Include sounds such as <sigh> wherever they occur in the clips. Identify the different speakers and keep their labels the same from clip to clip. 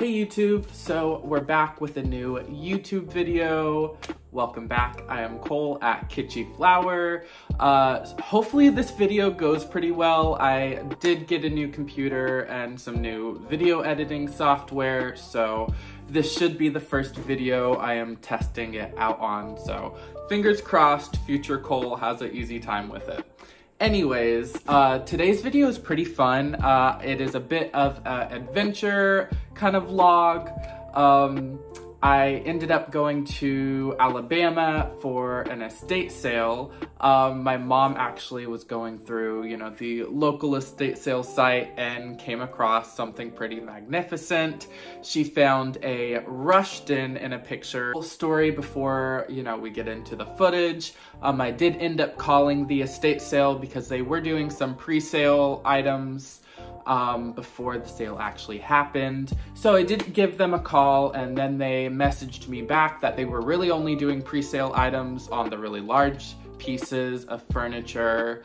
Speaker 1: Hey YouTube, so we're back with a new YouTube video. Welcome back, I am Cole at Kitschy Flower. Uh, hopefully this video goes pretty well. I did get a new computer and some new video editing software, so this should be the first video I am testing it out on, so fingers crossed future Cole has an easy time with it. Anyways, uh, today's video is pretty fun. Uh, it is a bit of an adventure kind of vlog. Um, I ended up going to Alabama for an estate sale. Um, my mom actually was going through, you know, the local estate sale site and came across something pretty magnificent. She found a Rushton in a picture. Story before, you know, we get into the footage. Um, I did end up calling the estate sale because they were doing some pre-sale items um, before the sale actually happened. So I did give them a call and then they messaged me back that they were really only doing pre-sale items on the really large pieces of furniture,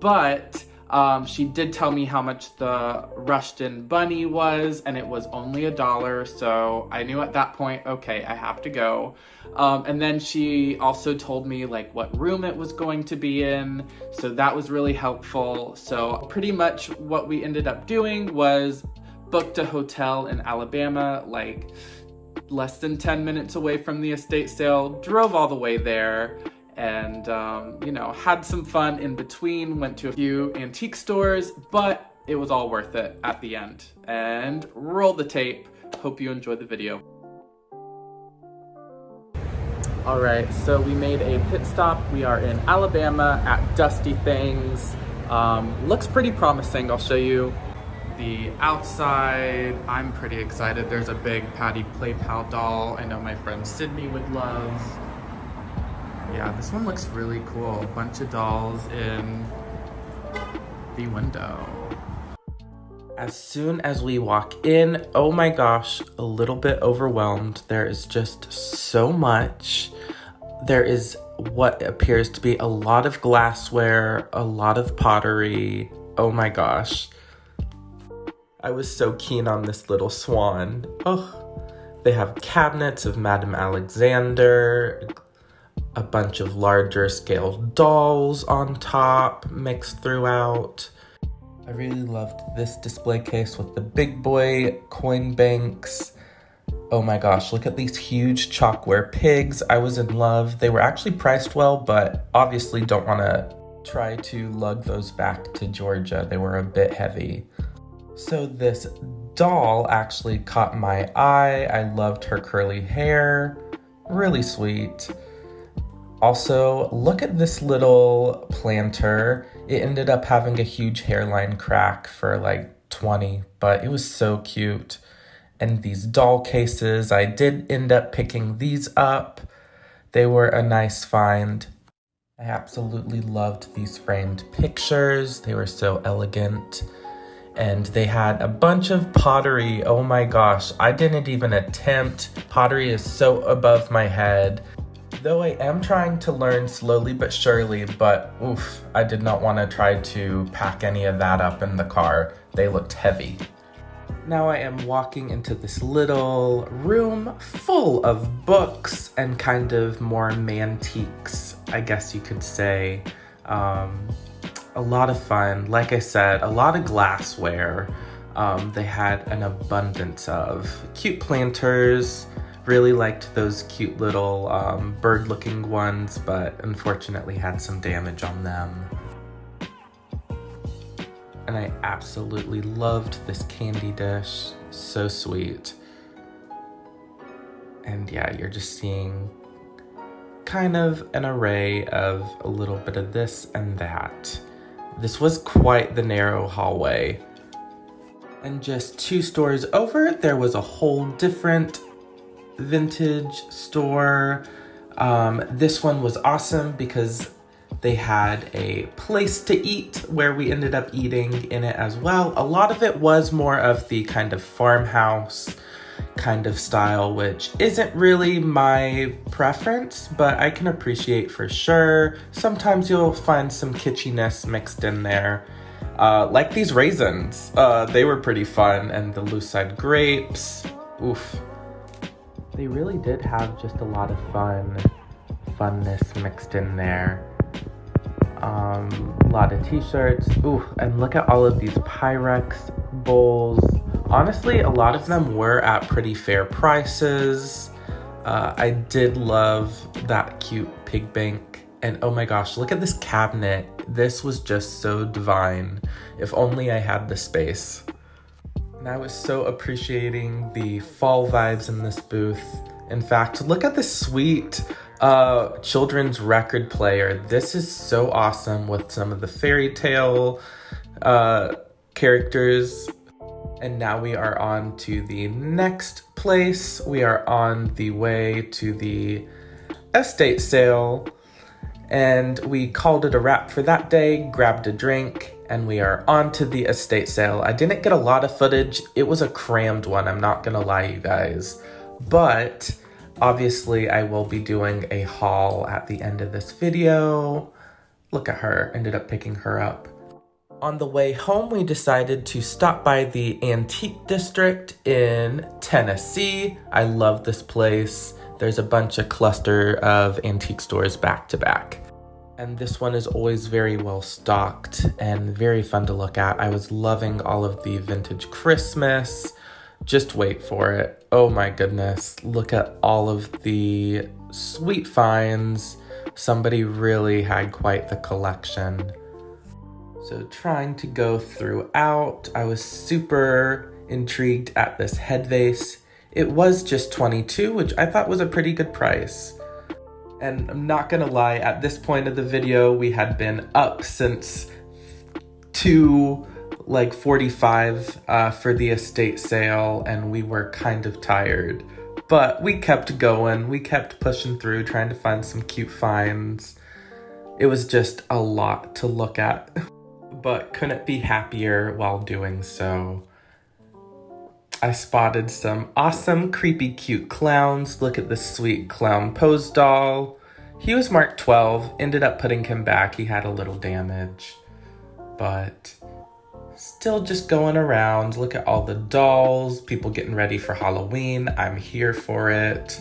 Speaker 1: but um, she did tell me how much the Rushton bunny was, and it was only a dollar. So I knew at that point, okay, I have to go. Um, and then she also told me like what room it was going to be in. So that was really helpful. So pretty much what we ended up doing was booked a hotel in Alabama, like less than 10 minutes away from the estate sale, drove all the way there and um, you know had some fun in between went to a few antique stores but it was all worth it at the end. And roll the tape. Hope you enjoyed the video. All right so we made a pit stop. We are in alabama at dusty things. Um, looks pretty promising i'll show you. The outside i'm pretty excited. There's a big patty play pal doll i know my friend sydney would love yeah, this one looks really cool. A bunch of dolls in the window. As soon as we walk in, oh my gosh, a little bit overwhelmed. There is just so much. There is what appears to be a lot of glassware, a lot of pottery. Oh my gosh. I was so keen on this little swan. Oh, they have cabinets of Madame Alexander, a bunch of larger scale dolls on top mixed throughout. I really loved this display case with the big boy coin banks. Oh my gosh, look at these huge chalkware pigs. I was in love. They were actually priced well, but obviously don't want to try to lug those back to Georgia. They were a bit heavy. So this doll actually caught my eye. I loved her curly hair. Really sweet. Also, look at this little planter. It ended up having a huge hairline crack for like 20, but it was so cute. And these doll cases, I did end up picking these up. They were a nice find. I absolutely loved these framed pictures. They were so elegant. And they had a bunch of pottery. Oh my gosh, I didn't even attempt. Pottery is so above my head. Though I am trying to learn slowly but surely, but oof, I did not want to try to pack any of that up in the car. They looked heavy. Now I am walking into this little room full of books and kind of more mantiques, I guess you could say. Um, a lot of fun. Like I said, a lot of glassware. Um, they had an abundance of cute planters, Really liked those cute little um, bird looking ones, but unfortunately had some damage on them. And I absolutely loved this candy dish. So sweet. And yeah, you're just seeing kind of an array of a little bit of this and that. This was quite the narrow hallway. And just two stores over, there was a whole different vintage store. Um, this one was awesome because they had a place to eat where we ended up eating in it as well. A lot of it was more of the kind of farmhouse kind of style, which isn't really my preference, but I can appreciate for sure. Sometimes you'll find some kitschiness mixed in there. Uh, like these raisins, uh, they were pretty fun, and the Lucite grapes, Oof. They really did have just a lot of fun, funness mixed in there. Um, a lot of t-shirts. Ooh, and look at all of these Pyrex bowls. Honestly, a lot of them were at pretty fair prices. Uh, I did love that cute pig bank. And oh my gosh, look at this cabinet. This was just so divine. If only I had the space. And I was so appreciating the fall vibes in this booth. In fact, look at this sweet uh, children's record player. This is so awesome with some of the fairy tale uh, characters. And now we are on to the next place. We are on the way to the estate sale. And we called it a wrap for that day, grabbed a drink, and we are on to the estate sale. I didn't get a lot of footage. It was a crammed one, I'm not gonna lie, you guys. But Obviously, I will be doing a haul at the end of this video. Look at her, ended up picking her up. On the way home, we decided to stop by the Antique District in Tennessee. I love this place. There's a bunch of cluster of antique stores back to back. And this one is always very well stocked and very fun to look at. I was loving all of the vintage Christmas, just wait for it. Oh my goodness. Look at all of the sweet finds. Somebody really had quite the collection. So trying to go throughout, I was super intrigued at this head vase. It was just 22, which I thought was a pretty good price. And I'm not gonna lie, at this point of the video, we had been up since 2 like 45 uh, for the estate sale and we were kind of tired. But we kept going, we kept pushing through, trying to find some cute finds. It was just a lot to look at, <laughs> but couldn't be happier while doing so. I spotted some awesome, creepy, cute clowns. Look at this sweet clown pose doll. He was marked 12, ended up putting him back. He had a little damage, but still just going around. Look at all the dolls, people getting ready for Halloween. I'm here for it.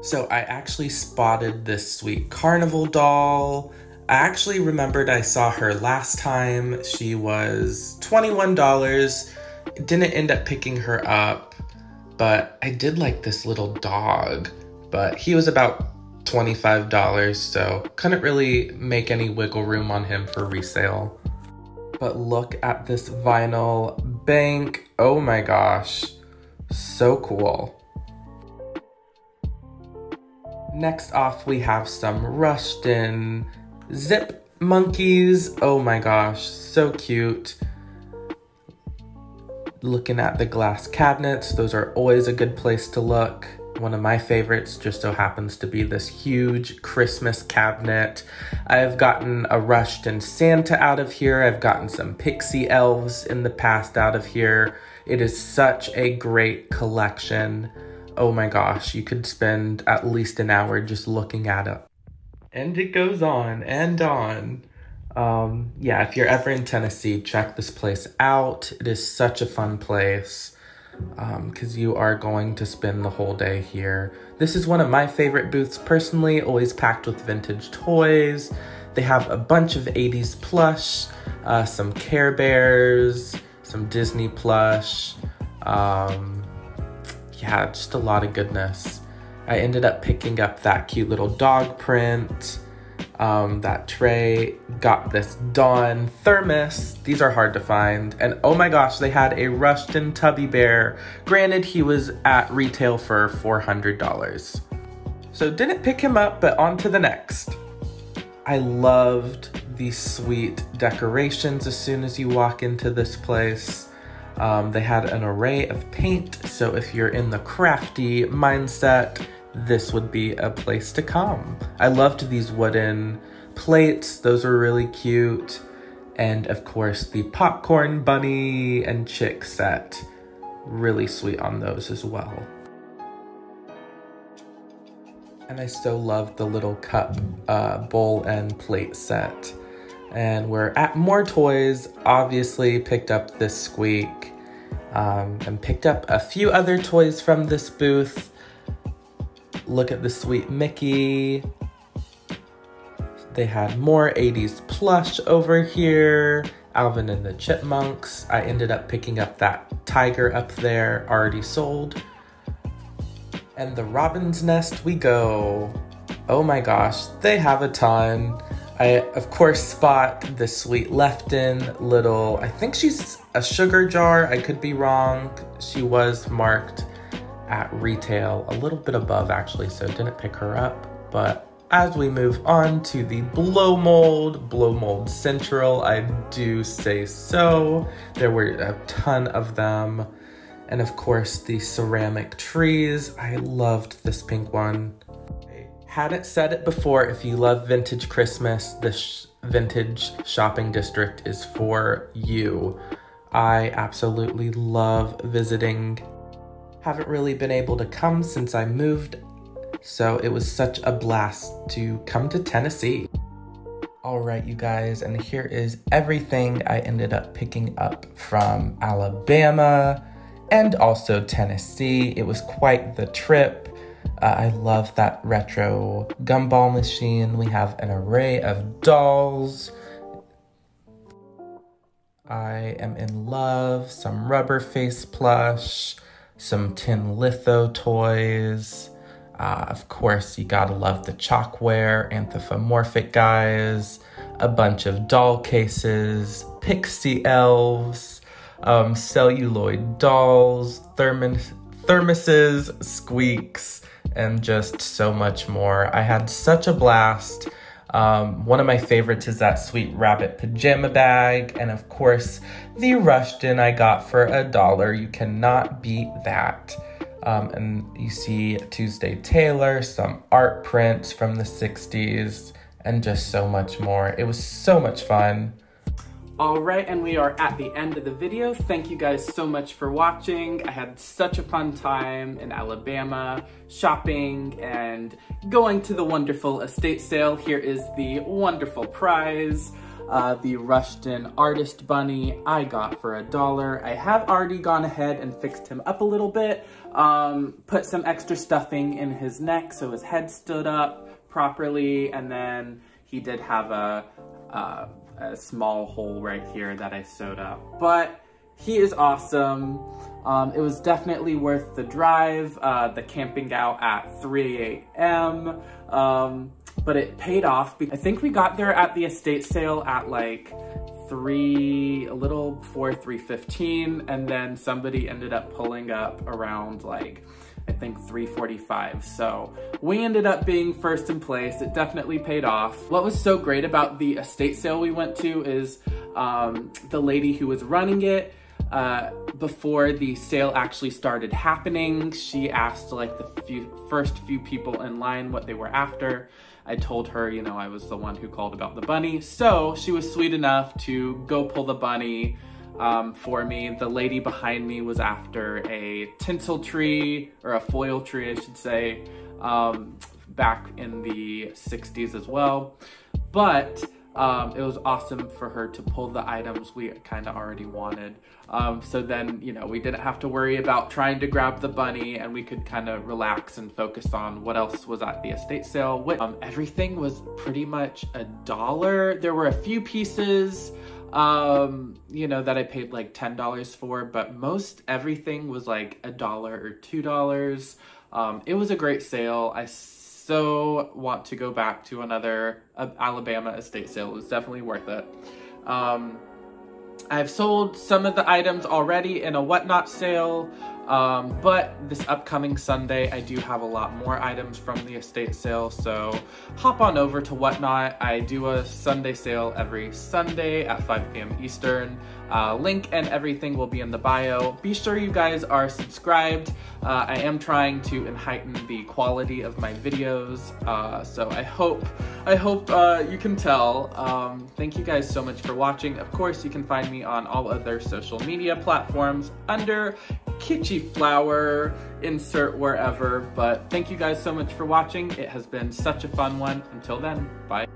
Speaker 1: So I actually spotted this sweet carnival doll. I actually remembered I saw her last time. She was $21. Didn't end up picking her up, but I did like this little dog, but he was about $25, so couldn't really make any wiggle room on him for resale but look at this vinyl bank. Oh my gosh, so cool. Next off, we have some Rushton zip monkeys. Oh my gosh, so cute. Looking at the glass cabinets, those are always a good place to look. One of my favorites just so happens to be this huge Christmas cabinet. I've gotten a Rushton Santa out of here. I've gotten some Pixie Elves in the past out of here. It is such a great collection. Oh my gosh, you could spend at least an hour just looking at it. And it goes on and on. Um, yeah, if you're ever in Tennessee, check this place out. It is such a fun place because um, you are going to spend the whole day here. This is one of my favorite booths personally, always packed with vintage toys. They have a bunch of 80s plush, uh, some Care Bears, some Disney plush. Um, yeah, just a lot of goodness. I ended up picking up that cute little dog print um, that tray, got this Dawn thermos. These are hard to find. And oh my gosh, they had a Rushton Tubby Bear. Granted, he was at retail for $400. So didn't pick him up, but on to the next. I loved the sweet decorations as soon as you walk into this place. Um, they had an array of paint, so if you're in the crafty mindset, this would be a place to come. I loved these wooden plates, those were really cute. And of course, the popcorn bunny and chick set. Really sweet on those as well. And I so love the little cup, uh, bowl, and plate set. And we're at more toys, obviously picked up this squeak. um, and picked up a few other toys from this booth. Look at the sweet Mickey. They had more 80s plush over here. Alvin and the Chipmunks. I ended up picking up that tiger up there, already sold. And the Robin's Nest we go. Oh my gosh, they have a ton. I, of course, spot the Sweet Lefton little, I think she's a sugar jar. I could be wrong. She was marked at retail, a little bit above actually, so didn't pick her up. But as we move on to the blow mold, blow mold central, I do say so. There were a ton of them. And of course, the ceramic trees. I loved this pink one. I hadn't said it before, if you love vintage Christmas, this vintage shopping district is for you. I absolutely love visiting. Haven't really been able to come since I moved, so it was such a blast to come to Tennessee. All right, you guys, and here is everything I ended up picking up from Alabama and also Tennessee. It was quite the trip. Uh, I love that retro gumball machine. We have an array of dolls. I am in love. Some rubber face plush, some tin litho toys. Uh, of course, you gotta love the chalkware, anthropomorphic guys, a bunch of doll cases, pixie elves, um, celluloid dolls, thermos, thermoses, squeaks, and just so much more. I had such a blast. Um, one of my favorites is that sweet rabbit pajama bag, and of course, the Rushton I got for a dollar. You cannot beat that. Um, and you see Tuesday Taylor, some art prints from the 60s, and just so much more. It was so much fun.
Speaker 2: All right, and we are at the end of the video. Thank you guys so much for watching. I had such a fun time in Alabama, shopping and going to the wonderful estate sale. Here is the wonderful prize. Uh, the Rushton Artist Bunny I got for a dollar. I have already gone ahead and fixed him up a little bit, um, put some extra stuffing in his neck so his head stood up properly, and then he did have a, uh, a small hole right here that I sewed up. But he is awesome. Um, it was definitely worth the drive, uh, the camping out at 3 a.m. Um, but it paid off. I think we got there at the estate sale at like three, a little before 3.15, and then somebody ended up pulling up around like I think 345. So we ended up being first in place. It definitely paid off. What was so great about the estate sale we went to is um, the lady who was running it, uh, before the sale actually started happening, she asked like the few, first few people in line what they were after. I told her, you know, I was the one who called about the bunny. So she was sweet enough to go pull the bunny, um, for me. The lady behind me was after a tinsel tree, or a foil tree, I should say, um, back in the 60s as well. But um, it was awesome for her to pull the items we kind of already wanted. Um, so then, you know, we didn't have to worry about trying to grab the bunny and we could kind of relax and focus on what else was at the estate sale. Um, everything was pretty much a dollar. There were a few pieces um, you know, that I paid like $10 for, but most everything was like a dollar or $2. Um, it was a great sale. I so want to go back to another uh, Alabama estate sale. It was definitely worth it. Um, I've sold some of the items already in a whatnot sale. Um, but this upcoming Sunday, I do have a lot more items from the estate sale, so hop on over to Whatnot. I do a Sunday sale every Sunday at 5 p.m. Eastern. Uh, link and everything will be in the bio. Be sure you guys are subscribed. Uh, I am trying to heighten the quality of my videos, uh, so I hope I hope uh, you can tell. Um, thank you guys so much for watching. Of course, you can find me on all other social media platforms under Kitschy Flower, insert wherever. But thank you guys so much for watching. It has been such a fun one. Until then, bye.